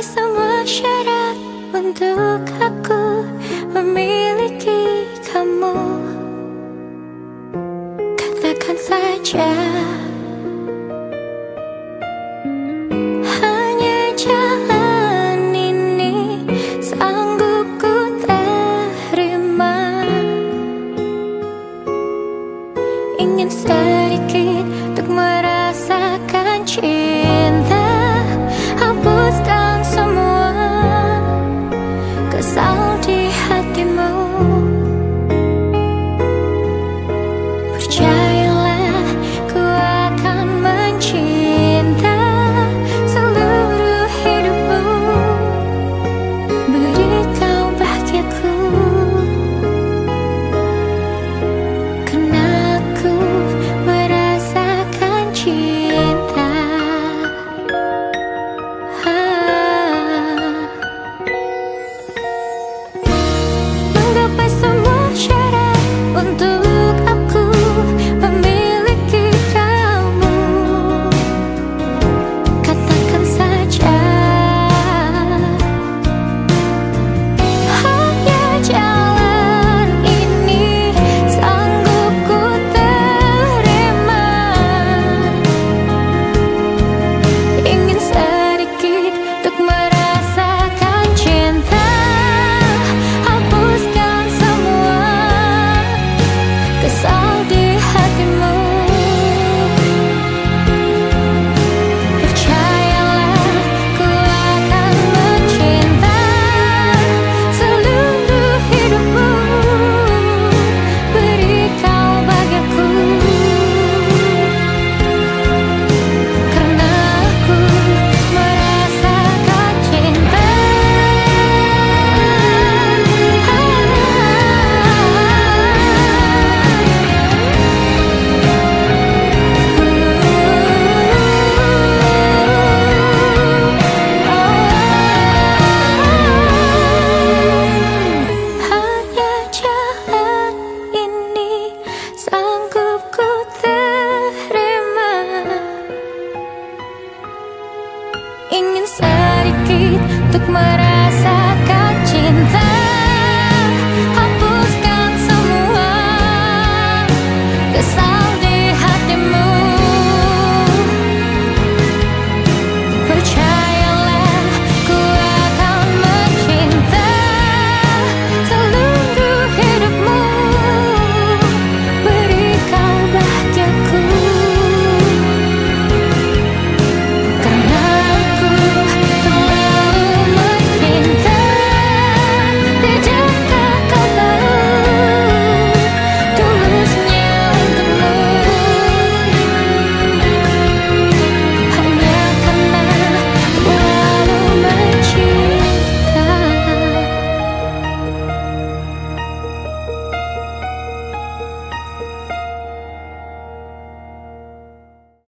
semua syarat untuk aku memiliki kamu. Katakan saja Hanya jalan ini sanggup ku terima Ingin sedikit untuk merasakan cinta. sakit Untuk merasakan cinta.